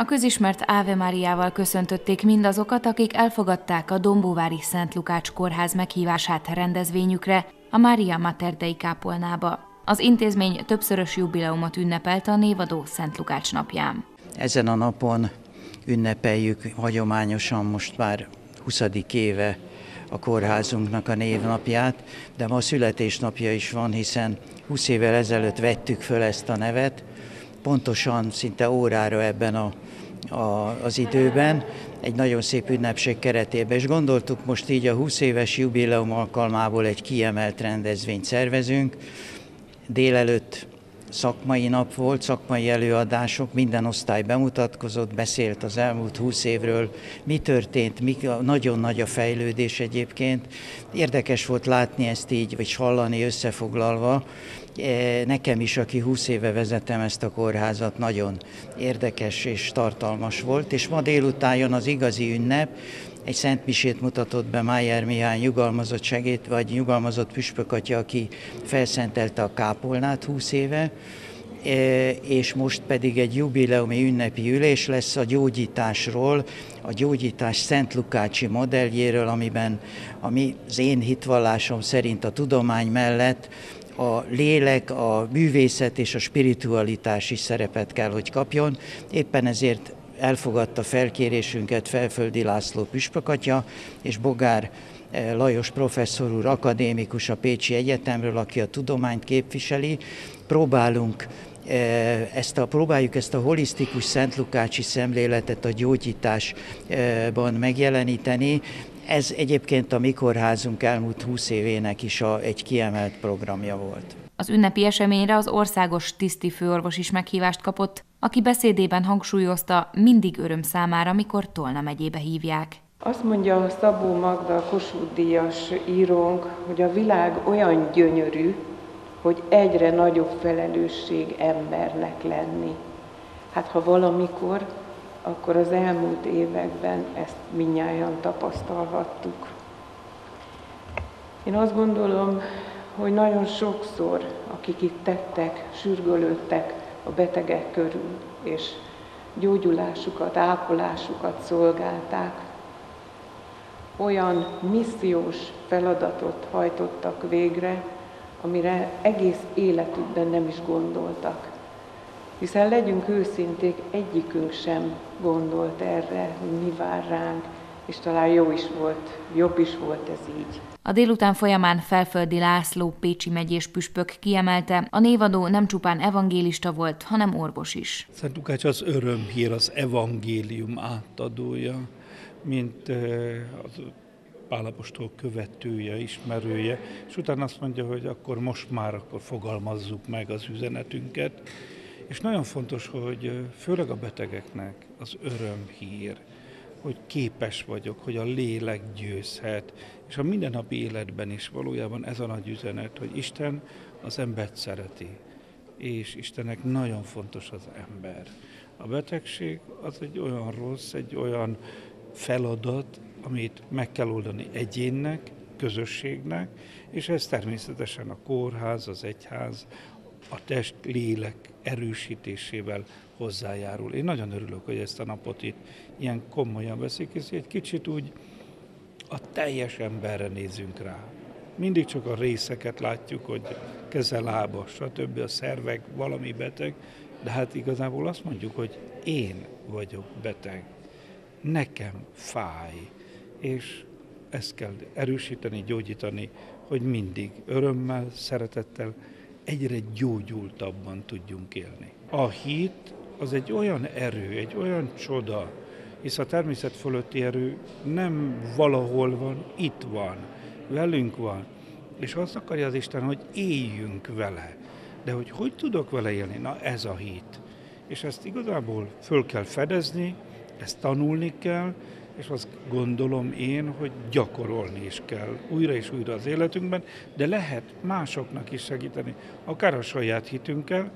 A közismert Áve Máriával köszöntötték mindazokat, akik elfogadták a Dombóvári Szent Lukács kórház meghívását rendezvényükre a Mária Mater Dei kápolnába. Az intézmény többszörös jubileumot ünnepelt a névadó Szent Lukács napján. Ezen a napon ünnepeljük hagyományosan most már 20. éve a kórházunknak a névnapját, de ma születésnapja is van, hiszen 20 évvel ezelőtt vettük föl ezt a nevet, pontosan szinte órára ebben a, a, az időben, egy nagyon szép ünnepség keretében, és gondoltuk most így a 20 éves jubileum alkalmából egy kiemelt rendezvényt szervezünk. Délelőtt szakmai nap volt, szakmai előadások, minden osztály bemutatkozott, beszélt az elmúlt húsz évről, mi történt, mi, nagyon nagy a fejlődés egyébként. Érdekes volt látni ezt így, vagy hallani összefoglalva. E, nekem is, aki 20 éve vezetem ezt a kórházat, nagyon érdekes és tartalmas volt, és ma délután jön az igazi ünnep, egy szent misét mutatott be Májer Mihály nyugalmazott segít, vagy nyugalmazott püspökatya, aki felszentelte a kápolnát 20 éve, e, és most pedig egy jubileumi ünnepi ülés lesz a gyógyításról, a gyógyítás Szent Lukácsi modelljéről, amiben ami az én hitvallásom szerint a tudomány mellett a lélek, a művészet és a spiritualitás is szerepet kell, hogy kapjon. Éppen ezért elfogadta felkérésünket Felföldi László püspökatya és Bogár eh, Lajos professzor úr, akadémikus a Pécsi Egyetemről, aki a tudományt képviseli. Próbálunk eh, ezt a, próbáljuk ezt a holisztikus Szent Lukácsi szemléletet a gyógyításban megjeleníteni. Ez egyébként a Mikorházunk elmúlt 20 évének is a, egy kiemelt programja volt. Az ünnepi eseményre az országos tiszti főorvos is meghívást kapott, aki beszédében hangsúlyozta, mindig öröm számára, mikor Tolna megyébe hívják. Azt mondja a Szabó Magda Kossuth Díjas írónk, hogy a világ olyan gyönyörű, hogy egyre nagyobb felelősség embernek lenni. Hát ha valamikor, akkor az elmúlt években ezt minnyáján tapasztalhattuk. Én azt gondolom, hogy nagyon sokszor, akik itt tettek, sürgölődtek a betegek körül, és gyógyulásukat, ápolásukat szolgálták, olyan missziós feladatot hajtottak végre, amire egész életükben nem is gondoltak. Hiszen legyünk őszinték, egyikünk sem gondolt erre, hogy mi vár ránk, és talán jó is volt, jobb is volt ez így. A délután folyamán Felföldi László Pécsi megyés püspök kiemelte, a névadó nem csupán evangélista volt, hanem orvos is. Szent Lukács az örömhír, az evangélium átadója, mint az Pálapostól követője, ismerője, és utána azt mondja, hogy akkor most már akkor fogalmazzuk meg az üzenetünket. És nagyon fontos, hogy főleg a betegeknek az örömhír, hogy képes vagyok, hogy a lélek győzhet, és a mindennapi életben is valójában ez a nagy üzenet, hogy Isten az embert szereti, és Istennek nagyon fontos az ember. A betegség az egy olyan rossz, egy olyan feladat, amit meg kell oldani egyénnek, közösségnek, és ez természetesen a kórház, az egyház, a test, lélek erősítésével hozzájárul. Én nagyon örülök, hogy ezt a napot itt ilyen komolyan veszik, és egy kicsit úgy a teljes emberre nézünk rá. Mindig csak a részeket látjuk, hogy keze, lába, stb. a szervek, valami beteg, de hát igazából azt mondjuk, hogy én vagyok beteg. Nekem fáj. És ezt kell erősíteni, gyógyítani, hogy mindig örömmel, szeretettel, egyre gyógyultabban tudjunk élni. A hit az egy olyan erő, egy olyan csoda, hisz a természet fölötti erő nem valahol van, itt van, velünk van. És azt akarja az Isten, hogy éljünk vele. De hogy hogy tudok vele élni? Na ez a hit. És ezt igazából föl kell fedezni, ezt tanulni kell, és azt gondolom én, hogy gyakorolni is kell újra és újra az életünkben, de lehet másoknak is segíteni, akár a saját hitünkkel,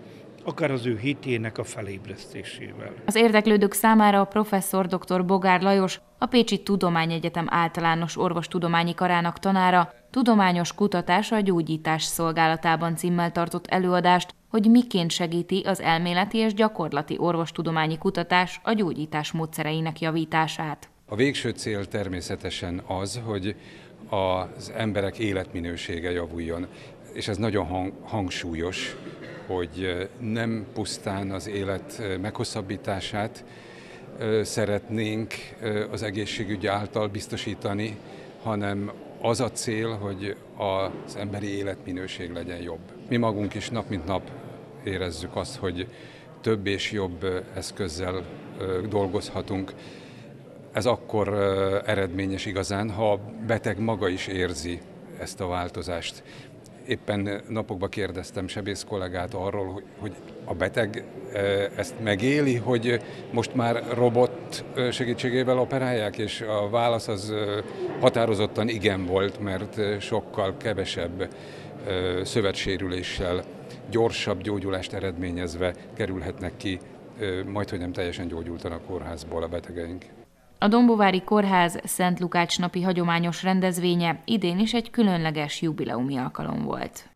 akár az ő hitének a felébresztésével. Az érdeklődők számára a professzor dr. Bogár Lajos, a Pécsi Tudományegyetem általános orvostudományi karának tanára Tudományos kutatás a gyógyítás szolgálatában címmel tartott előadást, hogy miként segíti az elméleti és gyakorlati orvostudományi kutatás a gyógyítás módszereinek javítását. A végső cél természetesen az, hogy az emberek életminősége javuljon, és ez nagyon hang, hangsúlyos, hogy nem pusztán az élet meghosszabbítását szeretnénk az egészségügy által biztosítani, hanem az a cél, hogy az emberi életminőség legyen jobb. Mi magunk is nap mint nap érezzük azt, hogy több és jobb eszközzel dolgozhatunk. Ez akkor eredményes igazán, ha a beteg maga is érzi ezt a változást. Éppen napokban kérdeztem sebész kollégát arról, hogy a beteg ezt megéli, hogy most már robot segítségével operálják, és a válasz az határozottan igen volt, mert sokkal kevesebb szövetsérüléssel, gyorsabb gyógyulást eredményezve kerülhetnek ki, majd hogy nem teljesen gyógyultan a kórházból a betegeink. A Dombovári Kórház Szent Lukács napi hagyományos rendezvénye idén is egy különleges jubileumi alkalom volt.